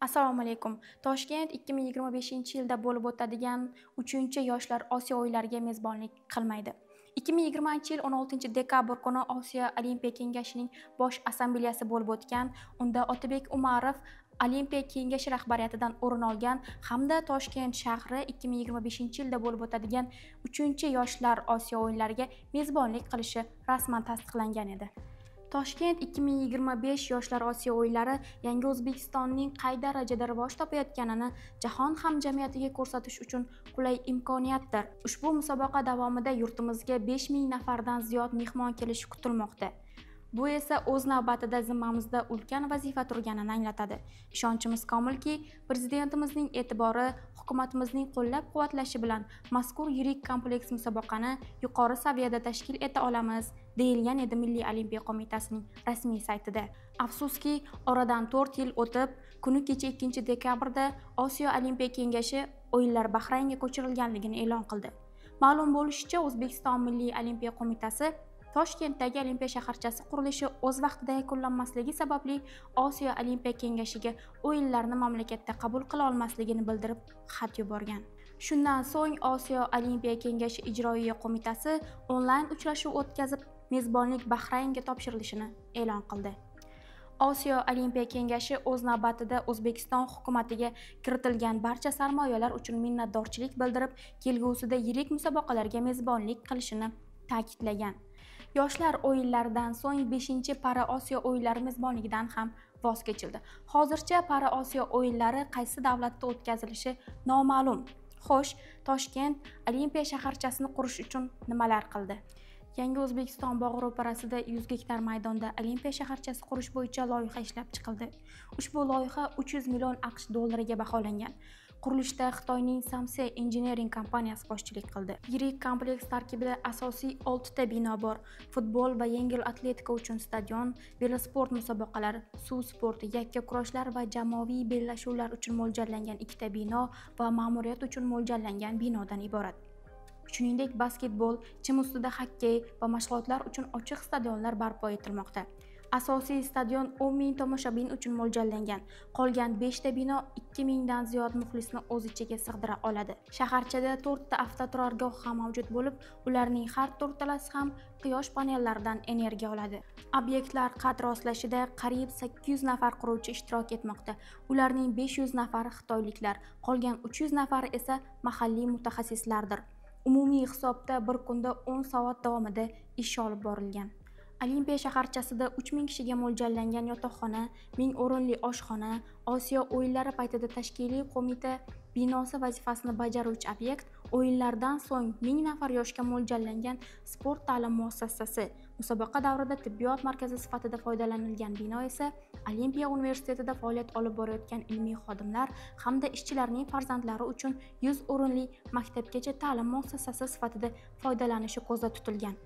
assalomu alaykum. Toshkent 2025 yilda bo'lib o'tadigan 3 yoshlar osiyo o'yinlariga mezbonlik qilmaydi. 2020 yil 16 dekabr kuni osiyo olimpiya kengashining bosh assambleyasi bo'lib o'tgan. Unda otabek umarov olimpiya kengashi rahbariyatidan o'rin olgan hamda toshkent shahri 2025 yilda bo'lib o'tadigan 3 yoshlar osiyo o'yinlariga mezbonlik qilishi rasman tasdiqlangan edi. Toshkent 2025 yoshlar osiyo o'yinlari yangi o'zbekistonning qay darajada rivoj topayotganini jahon hamjamiyatiga ko'rsatish uchun qulay imkoniyatdir. Ushbu musobaqa davomida yurtimizga 5000 nafardan ziyod mehmon kelishi kutilmoqda. Bu esa o'z navbatida zimmamizda ulkan vazifa turganini anglatadi. Ishonchimiz komilki prezidentimizning e'tibori hukumatimizning qo'llab quvvatlashi bilan mazkur yirik kompleks musobaqani yuqori saviyada tashkil eta olamiz deyilgan edi milliy olimpiya qo'mitasining rasmiy saytida. Afsuski oradan to'rt yil o'tib kuni kecha ikkinchi dekabrda osiyo olimpiya kengashi o'yinlar bahraynga ko'chirilganligini e'lon qildi. Ma'lum bo'lishicha o'zbekiston milliy olimpiya qo'mitasi toshkentdagi olimpiya shaharchasi qurilishi o'z vaqtida yakunlanmasligi sababli osiyo olimpiya kengashiga o'yinlarni mamlakatda qabul qila olmasligini bildirib xat yuborgan. Shundan so'ng osiyo olimpiya kengashi ijroiya qo'mitasi onlayn uchrashuv o'tkazib mezbonlik bahraynga topshirilishini e'lon qildi. Osiyo olimpiya kengashi o'z navbatida o'zbekiston hukumatiga kiritilgan barcha sarmoyalar uchun minnatdorchilik bildirib kelgusida yirik musobaqalarga mezbonlik qilishini ta'kidlagan. Yoshlar o'yinlaridan so'ng beshinchi para osiyo o'yinlari mezbonligidan ham voz kechildi. Hozircha para osiyo o'yinlari qaysi davlatda o'tkazilishi noma'lum. Xo'sh toshkent olimpiya shaharchasini qurish uchun nimalar qildi? Yangi o'zbekiston bog'i ro'parasida 100 gektar maydonda olimpiya shaharchasi qurish bo'yicha loyiha ishlab chiqildi. Ushbu loyiha 300 million aqsh dollariga baholangan. Qurilishda xitoyning samse engineering kompaniyasi boshchilik qildi. Yirik kompleks tarkibida asosiy oltita bino bor. Futbol va yengil atletika uchun stadion velosport musobaqalari suv sporti yakka kurashlar va jamoaviy bellashuvlar uchun mo'ljallangan ikkita bino va ma'muriyat uchun mo'ljallangan binodan iborat. Shuningdek basketbol chim ustida xokkey va mashg'ulotlar uchun ochiq stadionlar barpo etilmoqda. Asosiy stadion 10 ming tomoshabin uchun mo'ljallangan. Qolgan 5 ta bino 2 mingdan ziyod muxlisni o'z ichiga sig'dira oladi. Shaharchada 4 ta avtoturargoh ham mavjud bo'lib ularning har to'rttalasi ham quyosh panellaridan energiya oladi. Obyektlar qad rostlashida qariyb 800 nafar quruvchi ishtirok etmoqda. Ularning 500 nafari xitoyliklar qolgan 300 nafari esa mahalliy mutaxassislardir. Umumiy hisobda bir kunda 10 soat davomida ish olib borilgan. Olimpiya shaharchasida 3000 kishiga mo'ljallangan yotoqxona ming o'rinli oshxona osiyo o'yinlari paytida tashkiliy qo'mita binosi vazifasini bajaruvchi obyekt o'yinlardan so'ng ming nafar yoshga mo'ljallangan sport ta'lim muassasasi. Musobaqa davrida tibbiyot markazi sifatida foydalanilgan bino esa olimpiya universitetida faoliyat olib borayotgan ilmiy xodimlar hamda ishchilarning farzandlari uchun 100 o'rinli maktabgacha ta'lim muassasasi sifatida foydalanishi ko'zda tutilgan.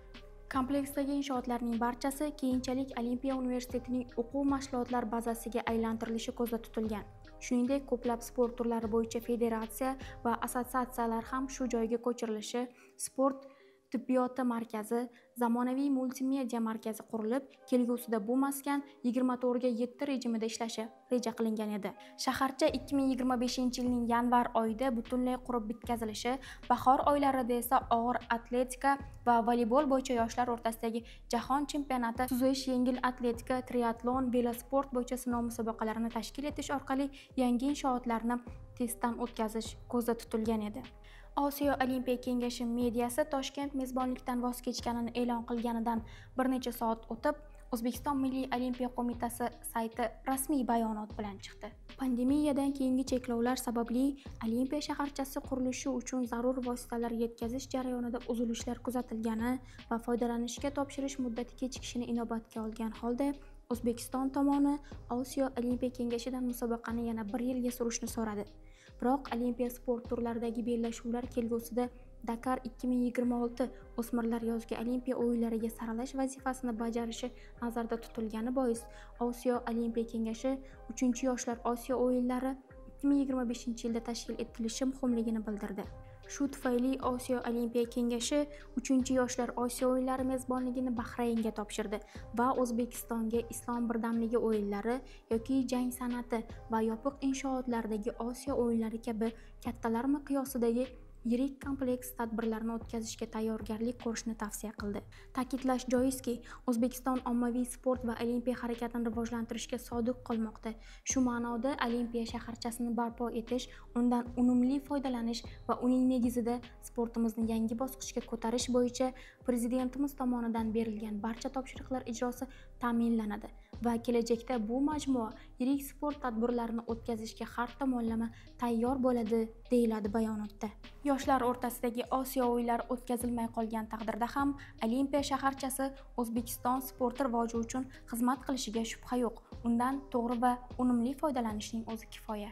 Kompleksdagi inshootlarning barchasi keyinchalik olimpiya universitetining o'quv mashg'ulotlar bazasiga aylantirilishi ko'zda tutilgan. Shuningdek ko'plab sport turlari bo'yicha federatsiya va assotsiatsiyalar ham shu joyga ko'chirilishi sport tibbiyoti markazi zamonaviy multimedia markazi qurilib kelgusida bu maskan 24 ga 7 rejimida ishlashi reja qilingan edi. Shaharcha 2025 yilning yanvar oyida butunlay qurib bitkazilishi bahor oylarida esa og'ir atletika va voleybol bo'yicha yoshlar o'rtasidagi jahon chempionati suzish yengil atletika triatlon velosport bo'yicha sinov musobaqalarini tashkil etish orqali yangi inshootlarni testdan o'tkazish ko'zda tutilgan edi. Osiyo olimpiya kengashi mediasi toshkent mezbonlikdan voz kechganini e'lon qilganidan bir necha soat o'tib o'zbekiston milliy olimpiya qo'mitasi sayti rasmiy bayonot bilan chiqdi. Pandemiyadan keyingi cheklovlar sababli olimpiya shaharchasi qurilishi uchun zarur vositalar yetkazish jarayonida uzilishlar kuzatilgani va foydalanishga topshirish muddati kechikishini inobatga olgan holda o'zbekiston tomoni osiyo olimpiya kengashidan musobaqani yana bir yilga surishni so'radi. Biroq olimpiya sport turlaridagi bellashuvlar kelgusida dakar 2026 o'smirlar yozgi olimpiya o'yinlariga saralash vazifasini bajarishi nazarda tutilgani bois osiyo olimpiya kengashi 3 yoshlar osiyo o'yinlari 2025 yilda tashkil etilishi muhimligini bildirdi. Shu tufayli osiyo olimpiya kengashi 3 yoshlar osiyo o'yinlari mezbonligini bahraynga topshirdi va o'zbekistonga islom birdamligi o'yinlari yoki jang san'ati va yopiq inshootlardagi osiyo o'yinlari kabi kattalar miqyosidagi yirik kompleks tadbirlarni o'tkazishga tayyorgarlik ko'rishni tavsiya qildi. Ta'kidlash joizki o'zbekiston ommaviy sport va olimpiya harakatini rivojlantirishga sodiq qolmoqda. Shu ma'noda olimpiya shaharchasini barpo etish undan unumli foydalanish va uning negizida sportimizni yangi bosqichga ko'tarish bo'yicha prezidentimiz tomonidan berilgan barcha topshiriqlar ijrosi ta'minlanadi. Va kelajakda bu majmua yirik sport tadbirlarini o'tkazishga har tomonlama tayyor bo'ladi deyiladi bayonotda. Yoshlar o'rtasidagi osiyo o'yinlari o'tkazilmay qolgan taqdirda ham olimpiya shaharchasi o'zbekiston sporti rivoji uchun xizmat qilishiga shubha yo'q. Undan to'g'ri va unumli foydalanishning o'zi kifoya.